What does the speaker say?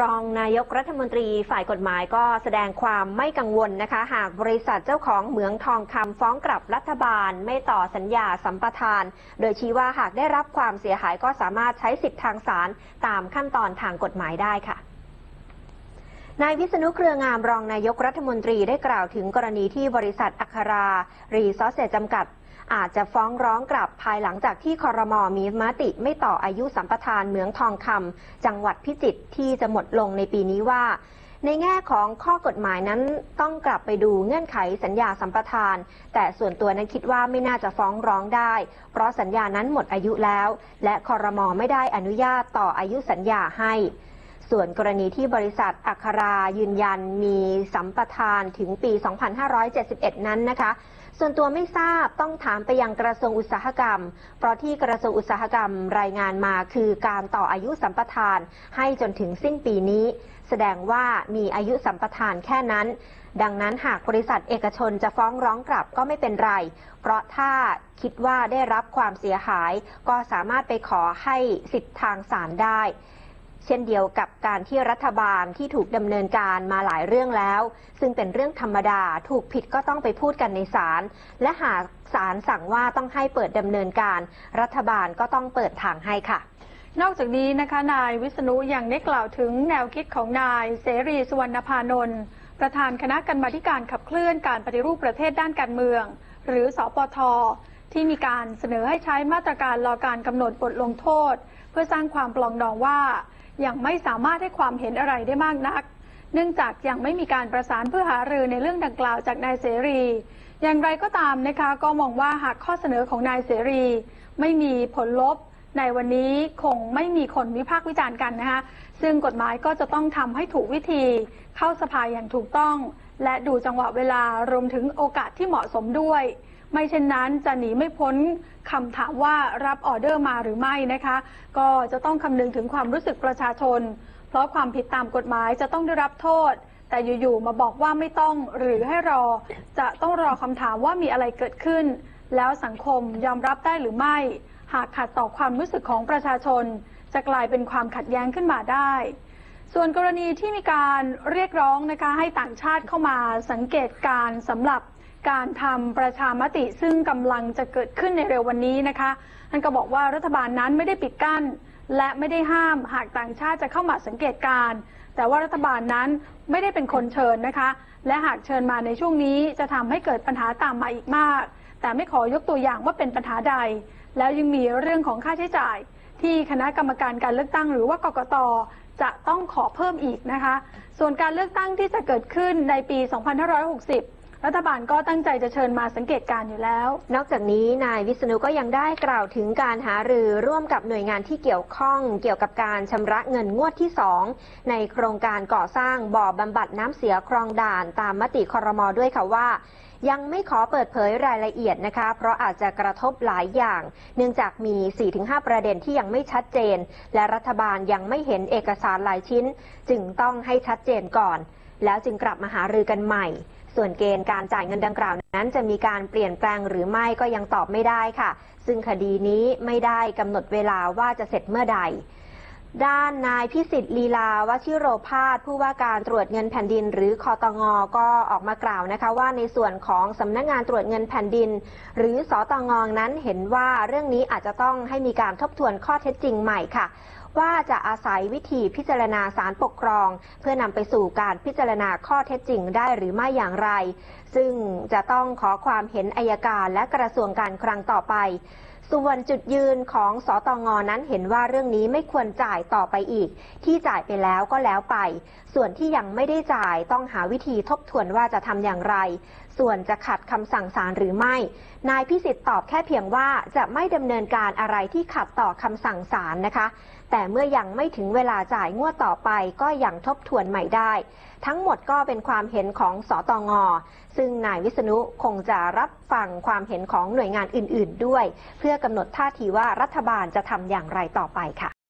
รองนายกรัฐมนตรีฝ่ายกฎหมายก็แสดงความไม่กังวลนะคะ หากบริษัทเจ้าของเหมืองทองคำฟ้องกลับรัฐบาล ไม่ต่อสัญญาสัมปทาน โดยชี้ว่าหากได้รับความเสียหายก็สามารถใช้สิทธิทางศาลตามขั้นตอนทางกฎหมายได้ค่ะนายวิษณุเครืองามรองนายกรัฐมนตรีได้กล่าวถึงกรณีที่บริษัทอัครา รีซอสเซจจำกัด อาจจะฟ้องร้องกลับภายหลังจากที่คอรมอมีมติไม่ต่ออายุสัมปทานเหมืองทองคำจังหวัดพิจิตรที่จะหมดลงในปีนี้ว่า ในแง่ของข้อกฎหมายนั้นต้องกลับไปดูเงื่อนไขสัญญาสัมปทาน แต่ส่วนตัวนั้นคิดว่าไม่น่าจะฟ้องร้องได้ เพราะสัญญานั้นหมดอายุแล้ว และคอรมอไม่ได้อนุญาตต่ออายุสัญญาให้ส่วนกรณีที่บริษัทอัครายืนยันมีสัมปทานถึงปี 2571 นั้นนะคะ ส่วนตัวไม่ทราบต้องถามไปยังกระทรวงอุตสาหกรรม เพราะที่กระทรวงอุตสาหกรรมรายงานมาคือการต่ออายุสัมปทานให้จนถึงสิ้นปีนี้ แสดงว่ามีอายุสัมปทานแค่นั้น ดังนั้นหากบริษัทเอกชนจะฟ้องร้องกลับก็ไม่เป็นไร เพราะถ้าคิดว่าได้รับความเสียหาย ก็สามารถไปขอให้สิทธิทางศาลได้ เช่นเดียวกับการที่รัฐบาลที่ถูกดำเนินการมาหลายเรื่องแล้ว ซึ่งเป็นเรื่องธรรมดาถูกผิดก็ต้องไปพูดกันในศาลและหากศาลสั่งว่าต้องให้เปิดดำเนินการ รัฐบาลก็ต้องเปิดทางให้ค่ะ นอกจากนี้นะคะนายวิษณุยังได้กล่าวถึงแนวคิดของนายเสรีสุวรรณพานนท์ประธานคณะกรรมาธิการขับเคลื่อนการปฏิรูปประเทศด้านการเมือง หรือสอปทที่มีการเสนอให้ใช้มาตรการรอการกำหนดบทลงโทษ เพื่อสร้างความปลองดองว่า ยังไม่สามารถให้ความเห็นอะไรได้มากนัก เนื่องจากยังไม่มีการประสานเพื่อหารือในเรื่องดังกล่าวจากนายเสรี อย่างไรก็ตามนะคะก็มองว่าหากข้อเสนอของนายเสรี ไม่มีผลลบในวันนี้คงไม่มีคนวิพากษ์วิจารณ์กันนะคะซึ่งกฎหมายก็จะต้องทำให้ถูกวิธี เข้าสภาอย่างถูกต้อง และดูจังหวะเวลารวมถึงโอกาสที่เหมาะสมด้วย ไม่เช่นนั้นจะหนีไม่พ้นคำถามว่ารับออเดอร์มาหรือไม่นะคะ ก็จะต้องคำนึงถึงความรู้สึกประชาชน เพราะความผิดตามกฎหมายจะต้องได้รับโทษ แต่อยู่ๆมาบอกว่าไม่ต้องหรือให้รอ จะต้องรอคำถามว่ามีอะไรเกิดขึ้น แล้วสังคมยอมรับได้หรือไม่ หากขัดต่อความรู้สึกของประชาชน จะกลายเป็นความขัดแย้งขึ้นมาได้ส่วนกรณีที่มีการเรียกร้องนะคะให้ต่างชาติเข้ามาสังเกตการสำหรับ การทำประชามติซึ่งกำลังจะเกิดขึ้นในเร็ววันนี้นะคะท่านก็บอกว่ารัฐบาลนั้นไม่ได้ปิดกั้น และไม่ได้ห้ามหากต่างชาติจะเข้ามาสังเกตการ แต่ว่ารัฐบาลนั้นไม่ได้เป็นคนเชิญนะคะ และหากเชิญมาในช่วงนี้จะทำให้เกิดปัญหาตามมาอีกมาก แต่ไม่ขอยกตัวอย่างว่าเป็นปัญหาใด แล้วยังมีเรื่องของค่าใช้จ่าย ที่คณะกรรมการการเลือกตั้งหรือว่ากกตจะต้องขอเพิ่มอีกนะคะ ส่วนการเลือกตั้งที่จะเกิดขึ้นในปี 2560 รัฐบาลก็ตั้งใจจะเชิญมาสังเกตการณ์อยู่แล้ว นอกจากนี้นายวิษณุก็ยังได้กล่าวถึงการหารือร่วมกับหน่วยงานที่เกี่ยวข้อง เกี่ยวกับการชำระเงินงวดที่ 2 ในโครงการก่อสร้างบ่อบำบัดน้ำเสียคลองด่านตามมติคอรมอด้วยค่ะว่า ยังไม่ขอเปิดเผยรายละเอียดนะคะ เพราะอาจจะกระทบหลายอย่าง เนื่องจากมี 4-5 ประเด็นที่ยังไม่ชัดเจน และรัฐบาลยังไม่เห็นเอกสารหลายชิ้น จึงต้องให้ชัดเจนก่อน แล้วจึงกลับมาหารือกันใหม่ ส่วนเกณฑ์การจ่ายเงินดังกล่าวนั้นจะมีการเปลี่ยนแปลงหรือไม่ก็ยังตอบไม่ได้ค่ะ ซึ่งคดีนี้ไม่ได้กำหนดเวลาว่าจะเสร็จเมื่อใดด้านนายพิสิทธิ์ลีลาวชิโรพาสผู้ว่าการตรวจเงินแผ่นดิน หรือคอตงก็ออกมากล่าวนะคะ ว่าในส่วนของสำนักงานตรวจเงินแผ่นดิน หรือสอตงนั้นเห็นว่าเรื่องนี้อาจจะต้องให้มีการทบทวนข้อเท็จจริงใหม่ค่ะ ว่าจะอาศัยวิธีพิจารณาสารปกครอง เพื่อนำไปสู่การพิจารณาข้อเท็จจริงได้หรือไม่อย่างไร ซึ่งจะต้องขอความเห็นอายการและกระทรวงการคลังต่อไปส่วนจุดยืนของสตงนั้นเห็นว่าเรื่องนี้ไม่ควรจ่ายต่อไปอีก ที่จ่ายไปแล้วก็แล้วไป ส่วนที่ยังไม่ได้จ่ายต้องหาวิธีทบทวนว่าจะทำอย่างไร ส่วนจะขัดคำสั่งศาลหรือไม่ นายพิสิทธิ์ตอบแค่เพียงว่าจะไม่ดำเนินการอะไรที่ขัดต่อคำสั่งศาลนะคะ แต่เมื่อยังไม่ถึงเวลาจ่ายงวดต่อไปก็ยังทบทวนใหม่ได้ ทั้งหมดก็เป็นความเห็นของสตงซึ่งนายวิษณุคงจะรับฟังความเห็นของหน่วยงานอื่น ๆ ด้วย เพื่อกำหนดท่าทีว่ารัฐบาลจะทำอย่างไรต่อไปค่ะ